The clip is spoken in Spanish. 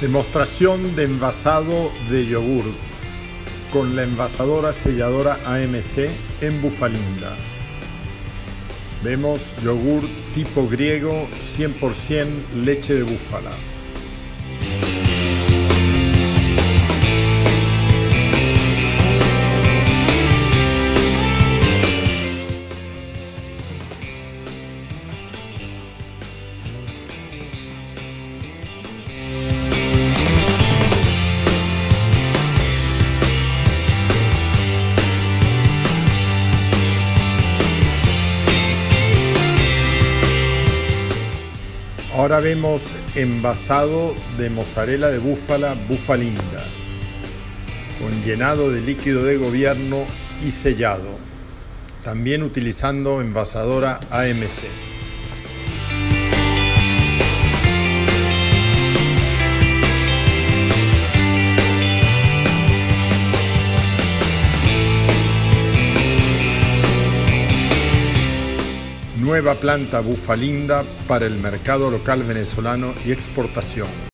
Demostración de envasado de yogur con la envasadora selladora AMC en Bufalinda. Vemos yogur tipo griego 100% leche de búfala. Ahora vemos envasado de mozzarella de búfala bufalinda, con llenado de líquido de gobierno y sellado, también utilizando envasadora AMC. Nueva planta bufalinda para el mercado local venezolano y exportación.